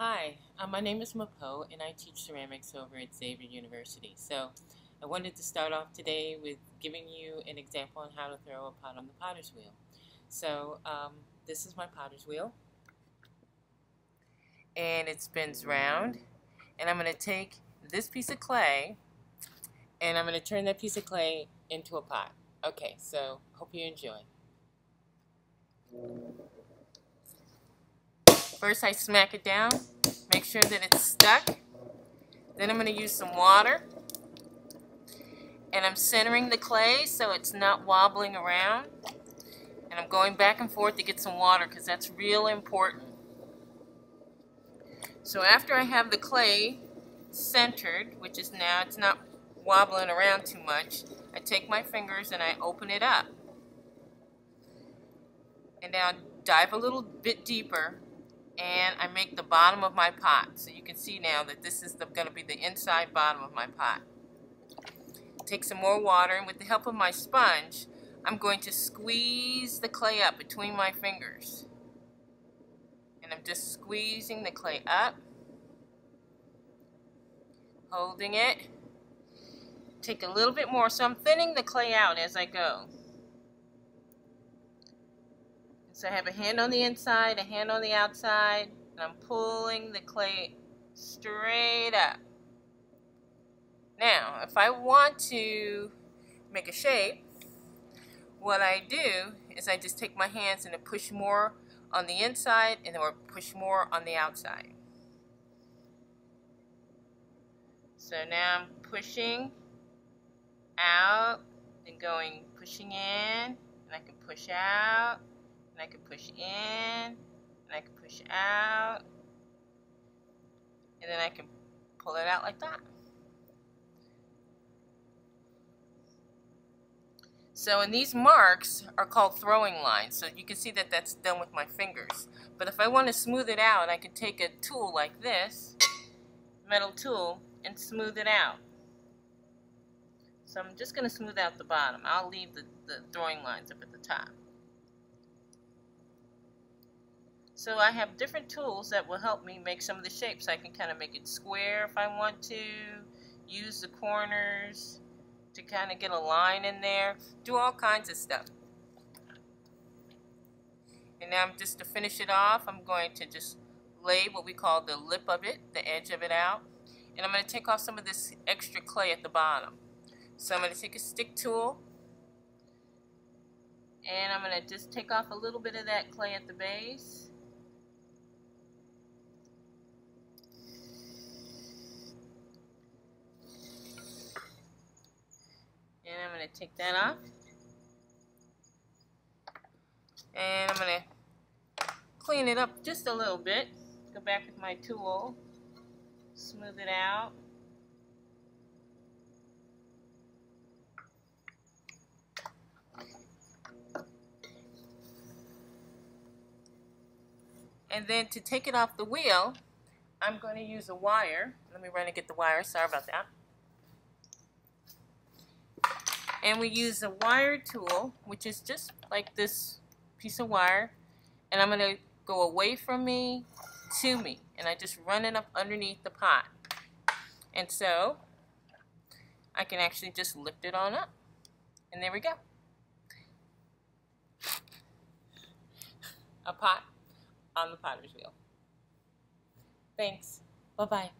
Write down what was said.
Hi, uh, my name is Mapo and I teach ceramics over at Xavier University. So I wanted to start off today with giving you an example on how to throw a pot on the potter's wheel. So um, this is my potter's wheel and it spins round and I'm going to take this piece of clay and I'm going to turn that piece of clay into a pot. Okay, so hope you enjoy. First I smack it down, make sure that it's stuck. Then I'm going to use some water. And I'm centering the clay so it's not wobbling around. And I'm going back and forth to get some water because that's real important. So after I have the clay centered, which is now, it's not wobbling around too much, I take my fingers and I open it up. And now dive a little bit deeper and I make the bottom of my pot. So you can see now that this is going to be the inside bottom of my pot. Take some more water and with the help of my sponge, I'm going to squeeze the clay up between my fingers. And I'm just squeezing the clay up, holding it. Take a little bit more, so I'm thinning the clay out as I go. So I have a hand on the inside, a hand on the outside, and I'm pulling the clay straight up. Now, if I want to make a shape, what I do is I just take my hands and I push more on the inside and then we'll push more on the outside. So now I'm pushing out and going, pushing in, and I can push out, and I can push in, and I can push out, and then I can pull it out like that. So and these marks are called throwing lines. So you can see that that's done with my fingers. But if I want to smooth it out, I can take a tool like this, metal tool, and smooth it out. So I'm just going to smooth out the bottom. I'll leave the, the throwing lines up at the top. So I have different tools that will help me make some of the shapes. I can kind of make it square if I want to, use the corners to kind of get a line in there, do all kinds of stuff. And now just to finish it off, I'm going to just lay what we call the lip of it, the edge of it out. And I'm going to take off some of this extra clay at the bottom. So I'm going to take a stick tool and I'm going to just take off a little bit of that clay at the base. To take that off. And I'm going to clean it up just a little bit. Go back with my tool, smooth it out. And then to take it off the wheel, I'm going to use a wire. Let me run and get the wire. Sorry about that. And we use a wire tool, which is just like this piece of wire. And I'm going to go away from me to me. And I just run it up underneath the pot. And so I can actually just lift it on up. And there we go. A pot on the potter's wheel. Thanks. Bye-bye.